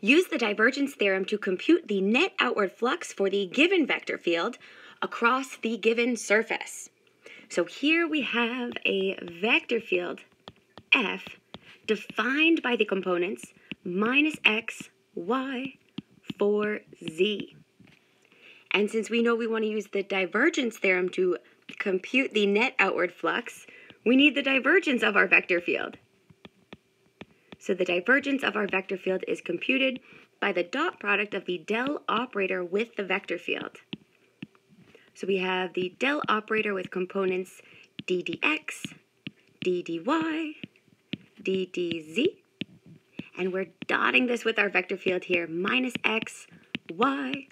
use the divergence theorem to compute the net outward flux for the given vector field across the given surface. So here we have a vector field F defined by the components minus x, y, 4, z. And since we know we want to use the divergence theorem to compute the net outward flux, we need the divergence of our vector field. So the divergence of our vector field is computed by the dot product of the del operator with the vector field. So we have the del operator with components d dx, d dy, d dz, and we're dotting this with our vector field here, minus x, y,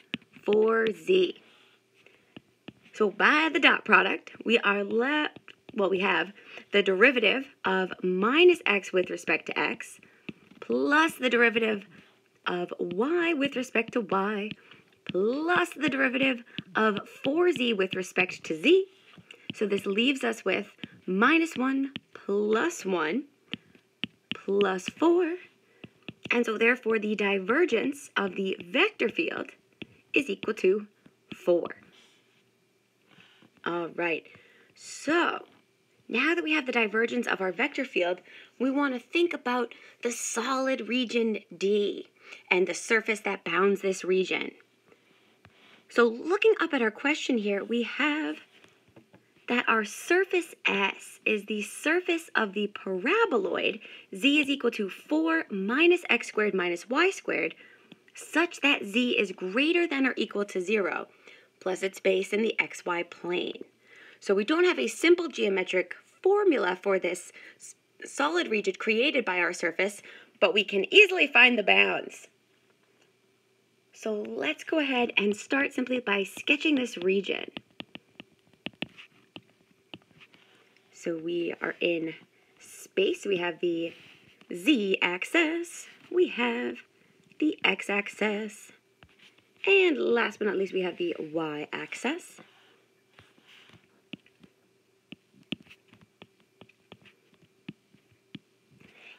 4z. So by the dot product, we are left, well, we have the derivative of minus x with respect to x plus the derivative of y with respect to y plus the derivative of 4z with respect to z. So this leaves us with minus 1 plus 1 plus 4. And so therefore the divergence of the vector field is equal to 4. All right, so now that we have the divergence of our vector field, we want to think about the solid region D and the surface that bounds this region. So looking up at our question here, we have that our surface S is the surface of the paraboloid z is equal to 4 minus x squared minus y squared, such that z is greater than or equal to 0, plus its base in the xy plane. So we don't have a simple geometric formula for this solid region created by our surface, but we can easily find the bounds. So let's go ahead and start simply by sketching this region. So we are in space. We have the z-axis. We have the x-axis. And last but not least, we have the y-axis.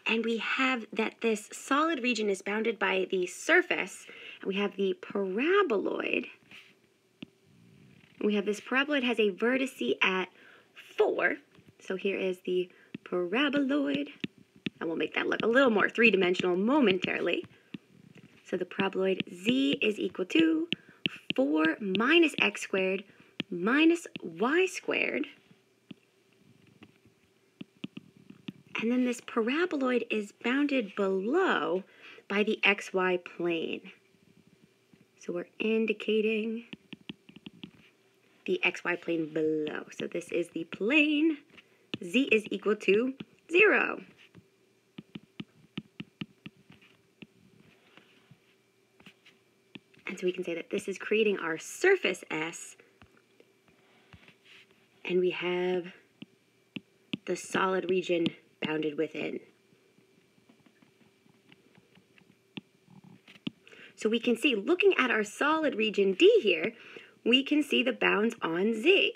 And we have that this solid region is bounded by the surface, and we have the paraboloid. We have this paraboloid has a vertice at 4, so here is the paraboloid, and we'll make that look a little more three-dimensional momentarily. So the paraboloid z is equal to 4 minus x squared minus y squared And then this paraboloid is bounded below by the xy plane. So we're indicating the xy plane below. So this is the plane. z is equal to 0. And so we can say that this is creating our surface S. And we have the solid region bounded within. So we can see, looking at our solid region D here, we can see the bounds on Z.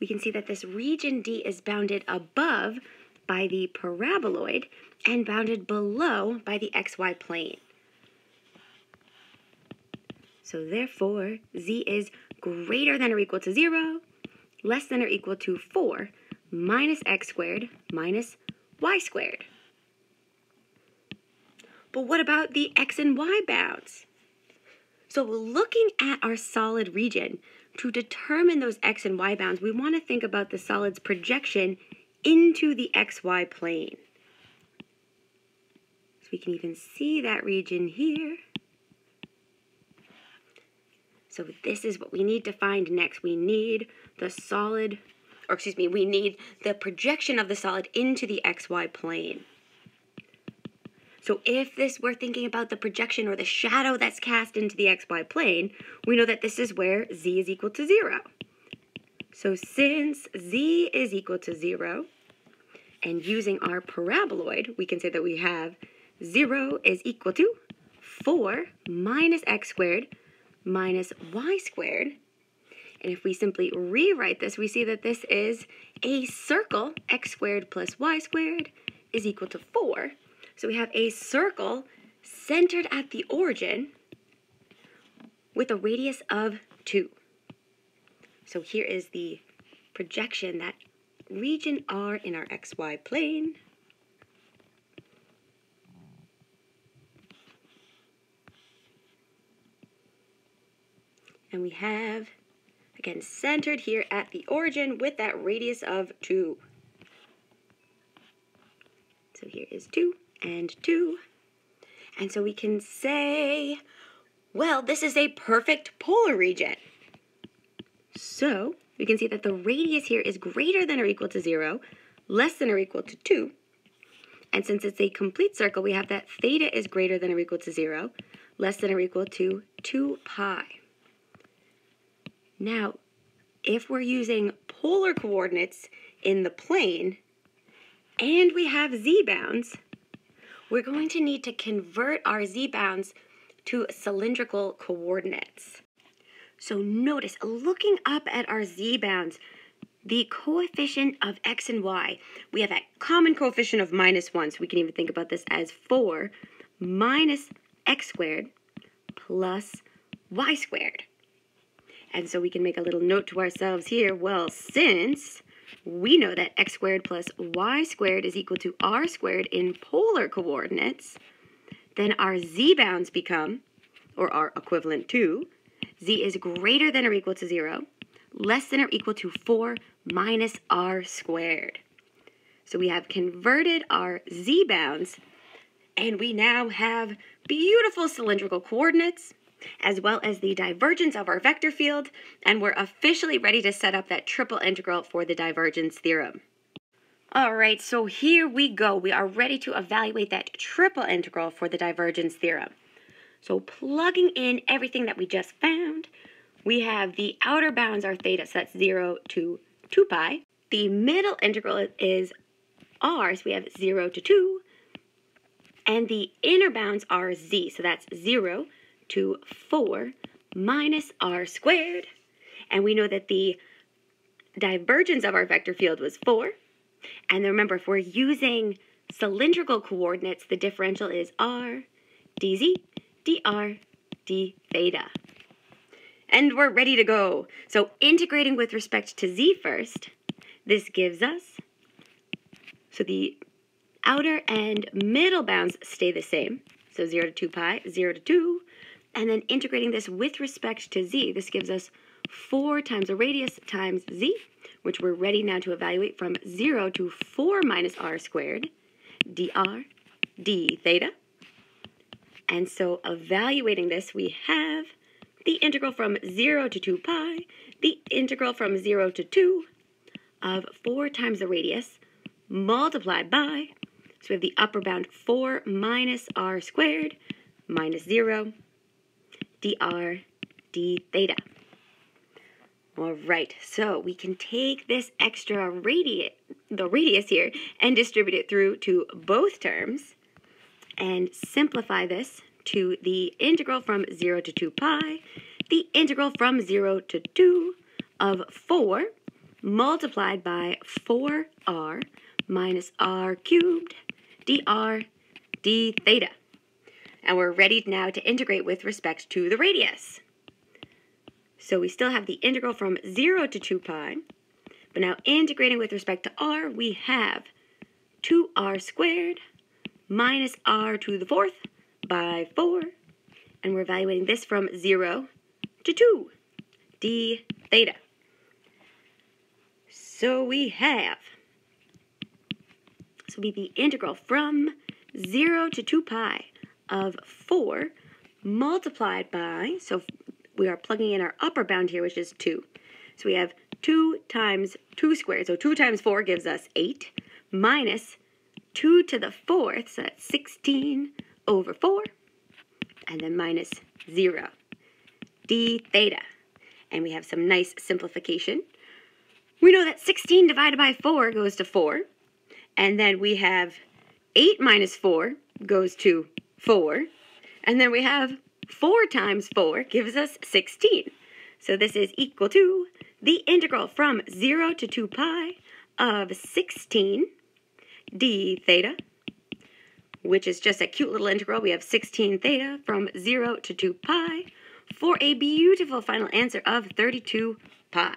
We can see that this region D is bounded above by the paraboloid and bounded below by the xy plane. So therefore, Z is greater than or equal to 0, less than or equal to 4, minus x squared minus y squared. But what about the x and y bounds? So looking at our solid region, to determine those x and y bounds, we want to think about the solid's projection into the xy plane. So we can even see that region here. So this is what we need to find next. We need the solid or excuse me, we need the projection of the solid into the xy plane. So if this we're thinking about the projection or the shadow that's cast into the xy plane, we know that this is where z is equal to 0. So since z is equal to 0, and using our paraboloid, we can say that we have 0 is equal to 4 minus x squared minus y squared and if we simply rewrite this, we see that this is a circle, x squared plus y squared is equal to 4. So we have a circle centered at the origin with a radius of 2. So here is the projection that region R in our xy plane. And we have, again, centered here at the origin with that radius of 2. So here is 2 and 2. And so we can say, well, this is a perfect polar region. So we can see that the radius here is greater than or equal to 0, less than or equal to 2. And since it's a complete circle, we have that theta is greater than or equal to 0, less than or equal to 2 pi. Now, if we're using polar coordinates in the plane, and we have z-bounds, we're going to need to convert our z-bounds to cylindrical coordinates. So notice, looking up at our z-bounds, the coefficient of x and y, we have that common coefficient of minus 1, so we can even think about this as 4 minus x squared plus y squared. And so we can make a little note to ourselves here, well, since we know that x squared plus y squared is equal to r squared in polar coordinates, then our z-bounds become, or are equivalent to, z is greater than or equal to 0, less than or equal to 4 minus r squared. So we have converted our z-bounds, and we now have beautiful cylindrical coordinates, as well as the divergence of our vector field, and we're officially ready to set up that triple integral for the divergence theorem. All right, so here we go. We are ready to evaluate that triple integral for the divergence theorem. So plugging in everything that we just found, we have the outer bounds are theta, so that's 0 to 2 pi. The middle integral is r, so we have 0 to 2. And the inner bounds are z, so that's 0 to 4 minus r squared. And we know that the divergence of our vector field was 4. And remember, if we're using cylindrical coordinates, the differential is r dz dr d theta. And we're ready to go. So integrating with respect to z first, this gives us, so the outer and middle bounds stay the same. So 0 to 2 pi, 0 to 2. And then integrating this with respect to z, this gives us 4 times the radius times z, which we're ready now to evaluate from 0 to 4 minus r squared, dr d theta. And so evaluating this, we have the integral from 0 to 2 pi, the integral from 0 to 2 of 4 times the radius multiplied by, so we have the upper bound 4 minus r squared minus 0 dr d theta. All right, so we can take this extra radius, the radius here, and distribute it through to both terms and simplify this to the integral from 0 to 2 pi, the integral from 0 to 2 of 4 multiplied by 4r minus r cubed dr d theta. And we're ready now to integrate with respect to the radius. So we still have the integral from 0 to 2 pi. But now integrating with respect to r, we have 2r squared minus r to the fourth by 4. And we're evaluating this from 0 to 2, d theta. So we have, so we the integral from 0 to 2 pi of 4 multiplied by, so we are plugging in our upper bound here, which is 2. So we have 2 times 2 squared, so 2 times 4 gives us 8, minus 2 to the 4th, so that's 16 over 4, and then minus 0, d theta. And we have some nice simplification. We know that 16 divided by 4 goes to 4, and then we have 8 minus 4 goes to 4, and then we have 4 times 4 gives us 16. So this is equal to the integral from 0 to 2 pi of 16 d theta, which is just a cute little integral. We have 16 theta from 0 to 2 pi for a beautiful final answer of 32 pi.